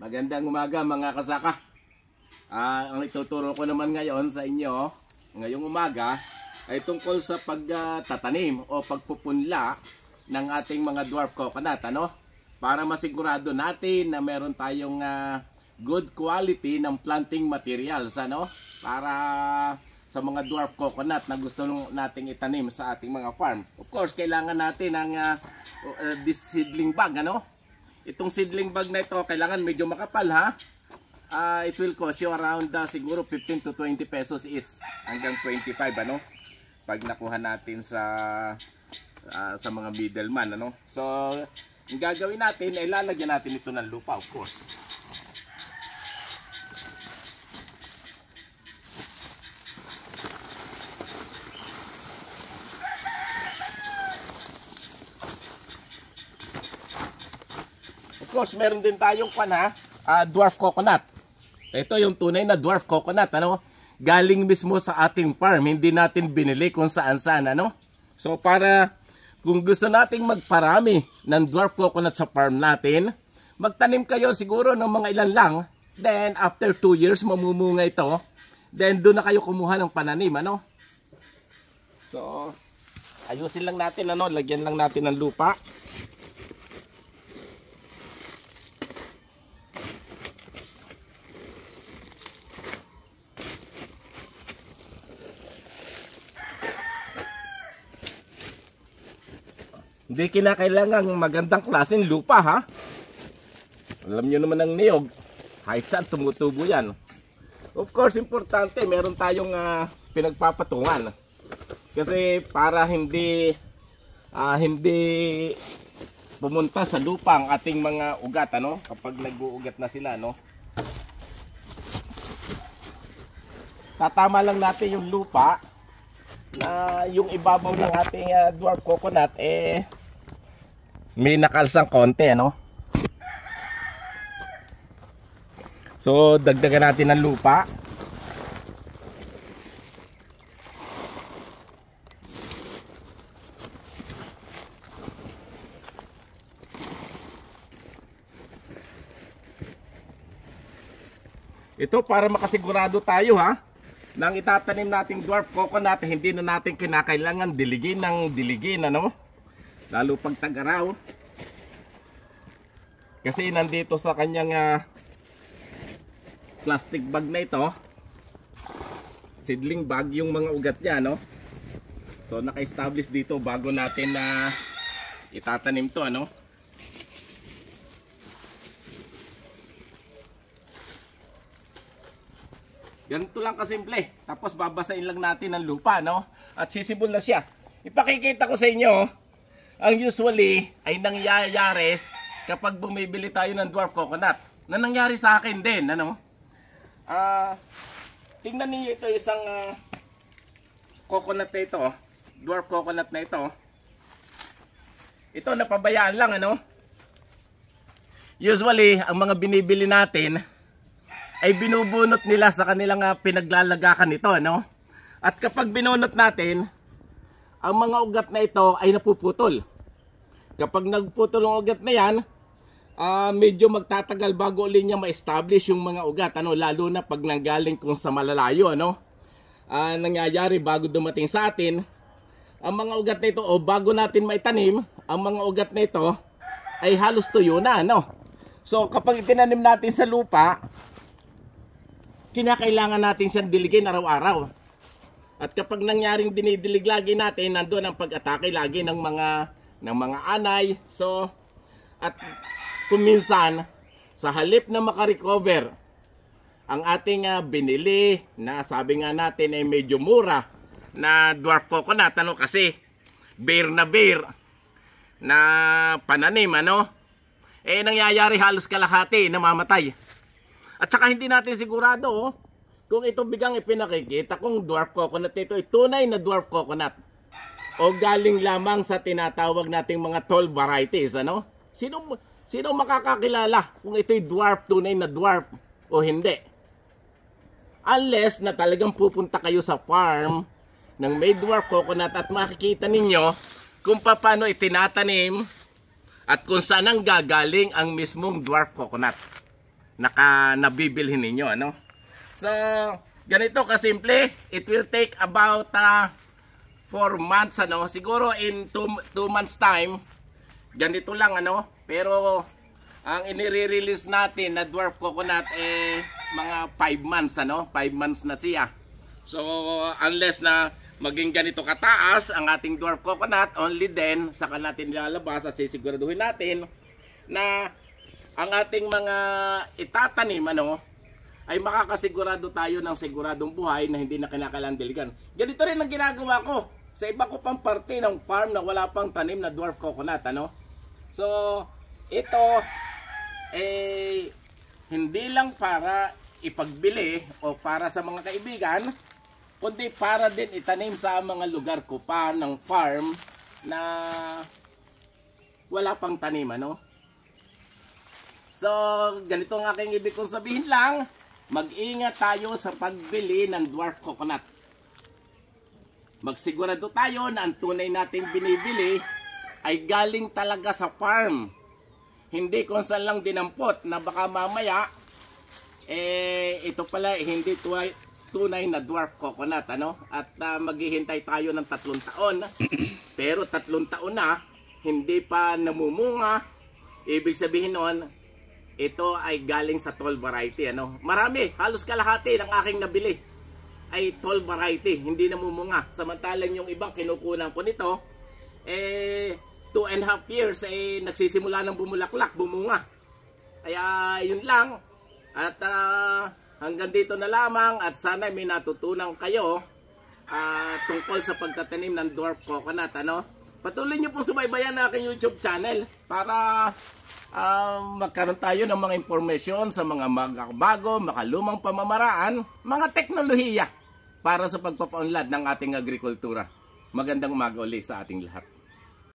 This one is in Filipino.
Magandang umaga mga kasaka. Ah, ang ituturo ko naman ngayon sa inyo, ngayong umaga, ay tungkol sa pagtatanim o pagpupunla ng ating mga dwarf coconut, ano? Para masigurado natin na meron tayong ah, good quality ng planting materials, ano? Para sa mga dwarf coconut na gusto nating itanim sa ating mga farm. Of course, kailangan natin ng ah, uh, this seedling bag, ano? Itong seedling bag na ito, kailangan medyo makapal, ha? Ah, it will cost you around ah, siguro 15 to 20 pesos is hanggang 25, ano? Pag nakuha natin sa ah, sa mga middleman, ano? So, ang gagawin natin, ay lalagyan natin ito ng lupa, of course. Course, meron din tayong kwan ha, ah, dwarf coconut. Ito yung tunay na dwarf coconut, ano? Galing mismo sa ating farm, hindi natin binili kung saan-saan, ano? So para kung gusto nating magparami ng dwarf coconut sa farm natin, magtanim kayo siguro ng mga ilan lang. Then after 2 years mamumunga ito. Then doon na kayo kumuha ng pananim, ano? So ayusin lang natin ano, lagyan lang natin ng lupa. Hindi kinakailangan magandang klaseng lupa ha. Alam nyo naman ang niyog. Kahit saan tumutubo yan. Of course, importante meron tayong ah, pinagpapatungan. Kasi para hindi ah, hindi pumunta sa lupa ang ating mga ugat ano kapag nag-uugat na sila no. Tatama lang natin yung lupa na yung ibabaw ng ating ah, dwarf coconut eh may nakalsang konti ano? So dagdagan natin ng lupa. Ito para makasigurado tayo ha? Nang itatanim nating dwarf coconut hindi na natin kinakailangan diligin ng diligin ano lalo pag tag-araw kasi nandito sa kanyang ah, plastic bag na ito seedling bag yung mga ugat niya no so naka-establish dito bago natin na itatanim to ano Ganito lang kasimple. Tapos babasain lang natin ang lupa, no? At sisibol na siya. Ipakikita ko sa inyo, ang usually ay nangyayari kapag bumibili tayo ng dwarf coconut. Na nangyari sa akin din, ano? Ah, tingnan niyo ito isang ah, coconut na ito, oh. dwarf coconut na ito. Ito napabayaan lang, ano? Usually, ang mga binibili natin, ay binubunot nila sa kanilang uh, pinaglalagakan nito, no? At kapag binunot natin, ang mga ugat na ito ay napuputol. Kapag nagputol ang ugat na yan, ah, medyo magtatagal bago ulit niya ma-establish yung mga ugat, ano? Lalo na pag nanggaling kung sa malalayo, ano? Ah, nangyayari bago dumating sa atin, ang mga ugat na ito, o bago natin maitanim, ang mga ugat na ito ay halos tuyo na, no? So, kapag itinanim natin sa lupa, kinakailangan natin siyang diligin araw-araw. At kapag nangyaring dinidilig lagi natin, nandoon ang pag-atake lagi ng mga ng mga anay. So, at kuminsan, sa halip na makarecover, ang ating ah, binili na sabi nga natin ay medyo mura na dwarf coconut, ano kasi, bear na bear na pananim, ano? Eh, nangyayari halos kalahati, namamatay. At saka hindi natin sigurado oh, kung ito bigang ipinakikita kung dwarf coconut ito ay tunay na dwarf coconut. O galing lamang sa tinatawag nating mga tall varieties ano? Sino sino makakakilala kung ito'y dwarf tunay na dwarf o hindi? Unless na talagang pupunta kayo sa farm ng may dwarf coconut at makikita ninyo kung paano itinatanim at kung saan ang gagaling ang mismong dwarf coconut. Naka nabibilhin ninyo ano. So, ganito kasimple, it will take about 4 months ano, siguro in 2 months time ganito lang ano, pero ang inire-release natin na dwarf coconut eh mga 5 months ano, 5 months na siya. So, unless na maging ganito kataas ang ating dwarf coconut, only then saka natin nilalabas at sisiguraduhin natin na ang ating mga itatanim ano ay makakasigurado tayo ng siguradong buhay na hindi na kinakailangan diligan. Ganito rin ang ginagawa ko sa iba ko pang parte ng farm na wala pang tanim na dwarf coconut ano. So, ito eh hindi lang para ipagbili o para sa mga kaibigan, kundi para din itanim sa mga lugar ko pa ng farm na wala pang tanim ano. So, ganito ang aking ibig kong sabihin lang, mag-ingat tayo sa pagbili ng dwarf coconut. Magsigurado tayo na ang tunay nating binibili ay galing talaga sa farm. Hindi kung saan lang dinampot na baka mamaya eh ito pala hindi tunay na dwarf coconut ano at uh, maghihintay tayo ng tatlong taon pero tatlong taon na hindi pa namumunga ibig sabihin noon ito ay galing sa tall variety ano? Marami halos kalahati ng aking nabili ay tall variety. Hindi namumunga. Samantalang yung ibang kinukunan ko nito eh two and a half years eh nagsisimula ng bumulaklak bumunga. Kaya yun lang. At uh, hanggang dito na lamang. At sana may natutunan kayo uh, tungkol sa pagtatanim ng dwarf coconut. Ano? Patuloy niyo pong subaybayan ang aking YouTube channel para uh, magkaroon tayo ng mga impormasyon sa mga magbago, makalumang pamamaraan, mga teknolohiya para sa pagpapaunlad ng ating agrikultura. Magandang umaga ulit sa ating lahat.